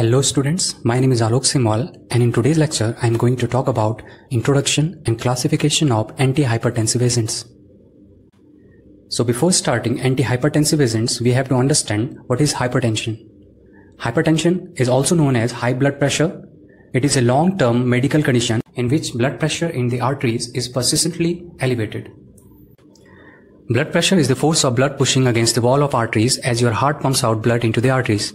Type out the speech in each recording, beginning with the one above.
Hello students, my name is Alok and in today's lecture I am going to talk about introduction and classification of antihypertensive agents. So before starting antihypertensive agents, we have to understand what is hypertension. Hypertension is also known as high blood pressure. It is a long-term medical condition in which blood pressure in the arteries is persistently elevated. Blood pressure is the force of blood pushing against the wall of arteries as your heart pumps out blood into the arteries.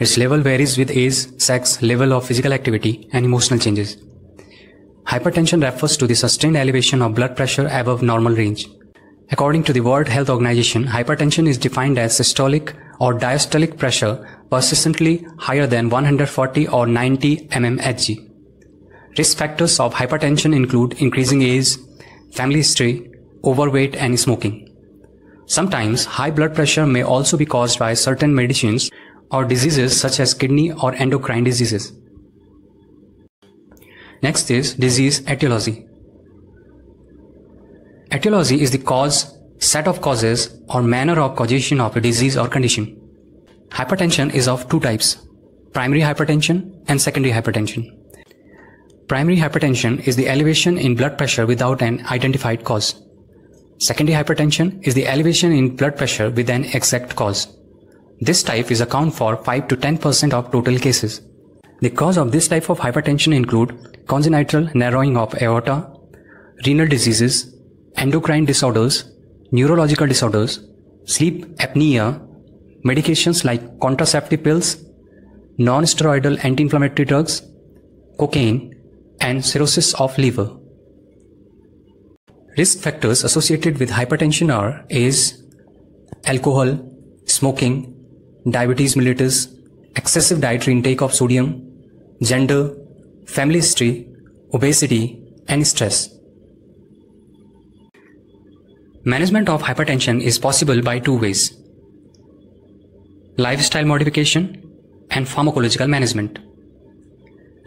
Its level varies with age, sex, level of physical activity, and emotional changes. Hypertension refers to the sustained elevation of blood pressure above normal range. According to the World Health Organization, hypertension is defined as systolic or diastolic pressure persistently higher than 140 or 90 mmHg. Risk factors of hypertension include increasing age, family history, overweight, and smoking. Sometimes high blood pressure may also be caused by certain medicines or diseases such as kidney or endocrine diseases. Next is disease etiology. Etiology is the cause, set of causes or manner of causation of a disease or condition. Hypertension is of two types, primary hypertension and secondary hypertension. Primary hypertension is the elevation in blood pressure without an identified cause. Secondary hypertension is the elevation in blood pressure with an exact cause. This type is account for 5 to 10% of total cases. The cause of this type of hypertension include congenital narrowing of aorta, renal diseases, endocrine disorders, neurological disorders, sleep apnea, medications like contraceptive pills, non-steroidal anti-inflammatory drugs, cocaine, and cirrhosis of liver. Risk factors associated with hypertension are is alcohol, smoking, diabetes mellitus, excessive dietary intake of sodium, gender, family history, obesity, and stress. Management of hypertension is possible by two ways. Lifestyle modification and pharmacological management.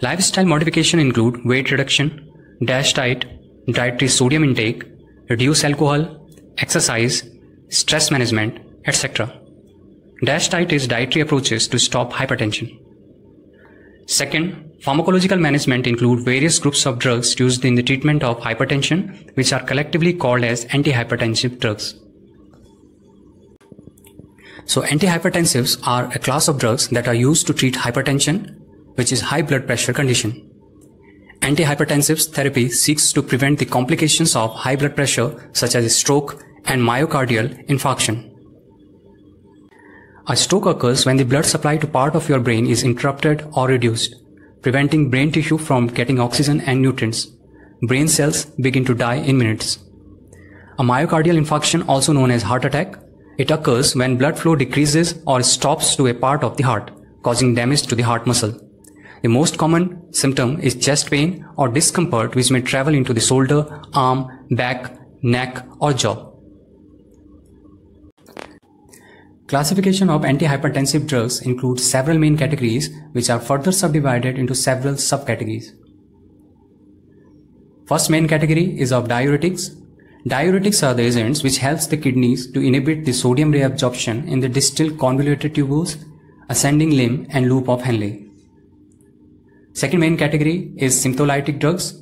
Lifestyle modification include weight reduction, dash diet, dietary sodium intake, reduce alcohol, exercise, stress management, etc. Dash diet is dietary approaches to stop hypertension. Second, pharmacological management include various groups of drugs used in the treatment of hypertension, which are collectively called as antihypertensive drugs. So antihypertensives are a class of drugs that are used to treat hypertension, which is high blood pressure condition. Antihypertensives therapy seeks to prevent the complications of high blood pressure such as stroke and myocardial infarction. A stroke occurs when the blood supply to part of your brain is interrupted or reduced, preventing brain tissue from getting oxygen and nutrients. Brain cells begin to die in minutes. A myocardial infarction, also known as heart attack, it occurs when blood flow decreases or stops to a part of the heart, causing damage to the heart muscle. The most common symptom is chest pain or discomfort which may travel into the shoulder, arm, back, neck or jaw. Classification of antihypertensive drugs includes several main categories which are further subdivided into several subcategories. First main category is of diuretics. Diuretics are the agents which helps the kidneys to inhibit the sodium reabsorption in the distal convoluted tubules, ascending limb and loop of Henle. Second main category is sympatholytic drugs.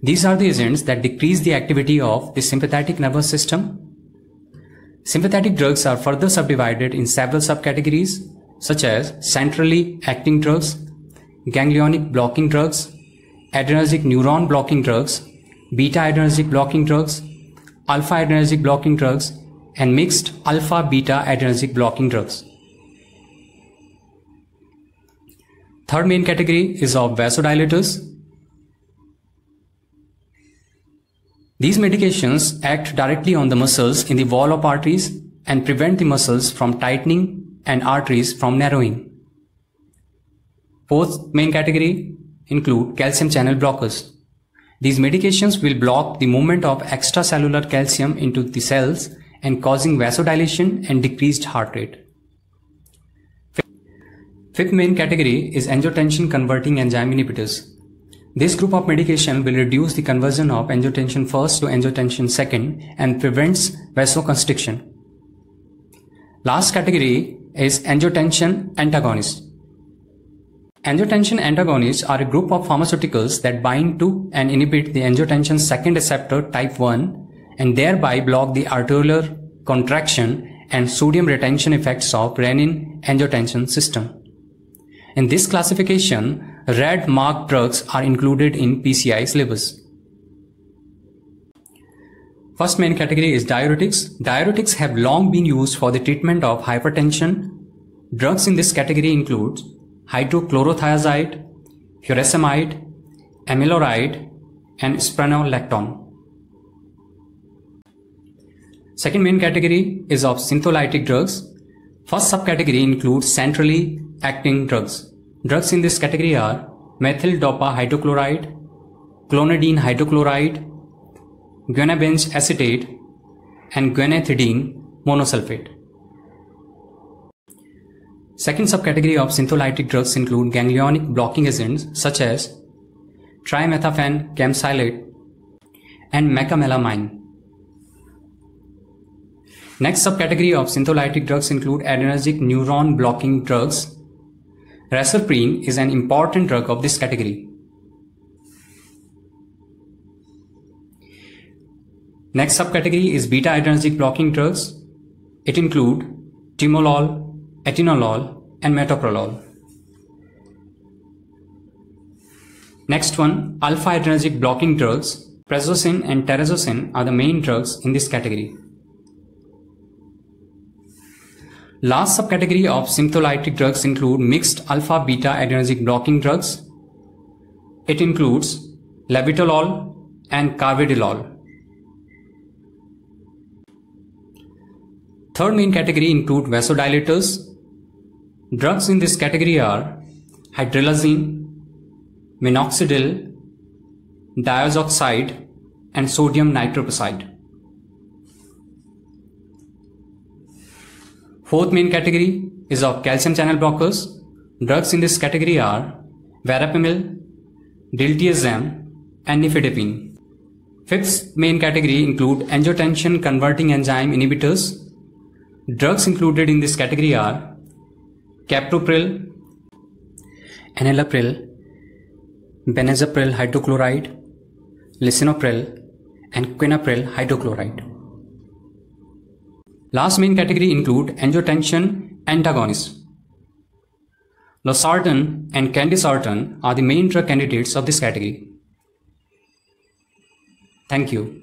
These are the agents that decrease the activity of the sympathetic nervous system Sympathetic drugs are further subdivided in several subcategories such as centrally acting drugs, ganglionic blocking drugs, adrenergic neuron blocking drugs, beta adrenergic blocking drugs, alpha adrenergic blocking drugs, and mixed alpha beta adrenergic blocking drugs. Third main category is of vasodilators These medications act directly on the muscles in the wall of arteries and prevent the muscles from tightening and arteries from narrowing. Fourth main category include calcium channel blockers. These medications will block the movement of extracellular calcium into the cells and causing vasodilation and decreased heart rate. Fifth main category is angiotensin converting enzyme inhibitors. This group of medication will reduce the conversion of angiotensin first to angiotensin second and prevents vasoconstriction. Last category is angiotensin antagonist. Angiotensin antagonists are a group of pharmaceuticals that bind to and inhibit the angiotensin second receptor type 1 and thereby block the arteriolar contraction and sodium retention effects of renin-angiotensin system. In this classification, red marked drugs are included in PCI syllabus. First main category is diuretics. Diuretics have long been used for the treatment of hypertension. Drugs in this category include hydrochlorothiazide, furosemide, amiloride, and spironolactone. Second main category is of sympatholytic drugs. First subcategory includes centrally acting drugs. Drugs in this category are methyl dopa hydrochloride, clonidine hydrochloride, guanabenz acetate, and guanethidine monosulfate. Second subcategory of sympatholytic drugs include ganglionic blocking agents such as trimethaphan camsylate and mecamylamine. Next subcategory of sympatholytic drugs include adrenergic neuron blocking drugs. Reserpine is an important drug of this category. Next subcategory is beta adrenergic blocking drugs. It include timolol, atenolol, and metoprolol. Next one, alpha adrenergic blocking drugs. Prazosin and terazosin are the main drugs in this category. Last subcategory of sympatholytic drugs include mixed alpha-beta adrenergic blocking drugs. It includes labetalol and carvedilol. Third main category include vasodilators. Drugs in this category are hydralazine, minoxidil, diazoxide, and sodium nitroprusside. Fourth main category is of calcium channel blockers. Drugs in this category are verapamil, diltiazem, and nifedipine. Fifth main category include angiotensin converting enzyme inhibitors Drugs included in this category are captopril, enalapril, benazepril hydrochloride, lisinopril, and quinapril hydrochloride. Last main category include angiotensin antagonists. Losartan and candesartan are the main drug candidates of this category. Thank you.